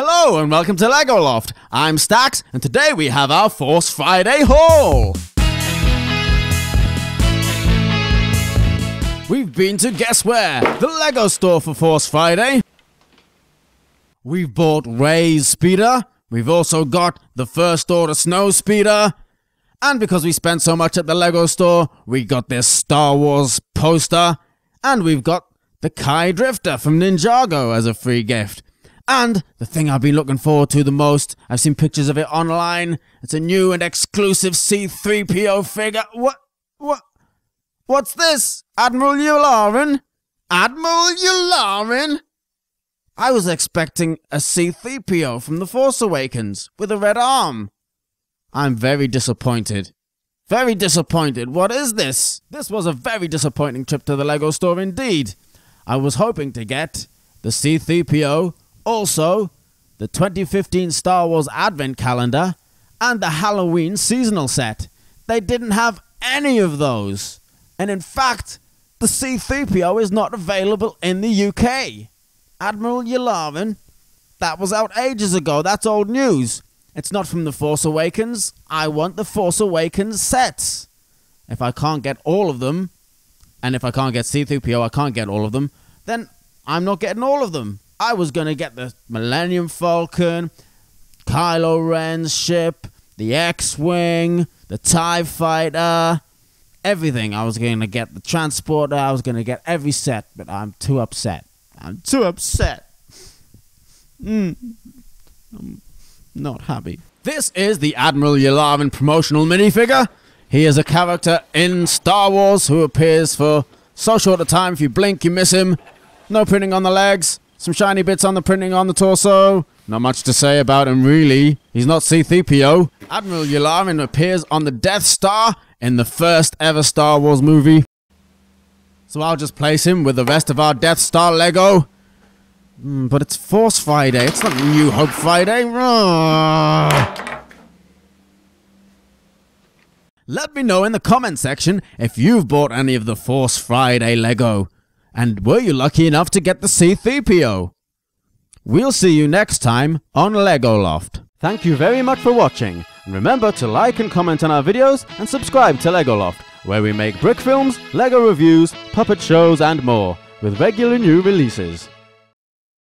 Hello and welcome to Lego Loft. I'm Stacks, and today we have our Force Friday haul. We've been to guess where? The Lego store for Force Friday. We've bought Rey's speeder. We've also got the First Order Snow speeder. And because we spent so much at the Lego store, we got this Star Wars poster. And we've got the Kai Drifter from Ninjago as a free gift. And the thing I've been looking forward to the most, I've seen pictures of it online. It's a new and exclusive C3PO figure. What? What? What's this? Admiral Yularen? Admiral Yularen? I was expecting a C3PO from The Force Awakens with a red arm. I'm very disappointed. Very disappointed. What is this? This was a very disappointing trip to the Lego store indeed. I was hoping to get the C3PO, also the 2015 Star Wars Advent Calendar, and the Halloween seasonal set. They didn't have any of those. And in fact, the C3PO is not available in the UK. Admiral Yularen, that was out ages ago. That's old news. It's not from The Force Awakens. I want The Force Awakens sets. If I can't get all of them, and if I can't get C3PO, I can't get all of them, then I'm not getting all of them. I was going to get the Millennium Falcon, Kylo Ren's ship, the X Wing, the TIE Fighter, everything. I was going to get the transporter. I was going to get every set, but I'm too upset. I'm too upset. Mm. I'm not happy. This is the Admiral Yularen promotional minifigure. He is a character in Star Wars who appears for so short a time. If you blink, you miss him. No printing on the legs. Some shiny bits on the printing on the torso. Not much to say about him, really. He's not C-3PO. Admiral Yularen appears on the Death Star in the first ever Star Wars movie. So I'll just place him with the rest of our Death Star Lego. Mm, but it's Force Friday. It's not New Hope Friday. Let me know in the comment section if you've bought any of the Force Friday Lego. And were you lucky enough to get the C3PO? We'll see you next time on Lego Loft. Thank you very much for watching. And remember to like and comment on our videos and subscribe to Lego Loft, where we make brick films, Lego reviews, puppet shows and more, with regular new releases.